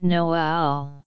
Noel.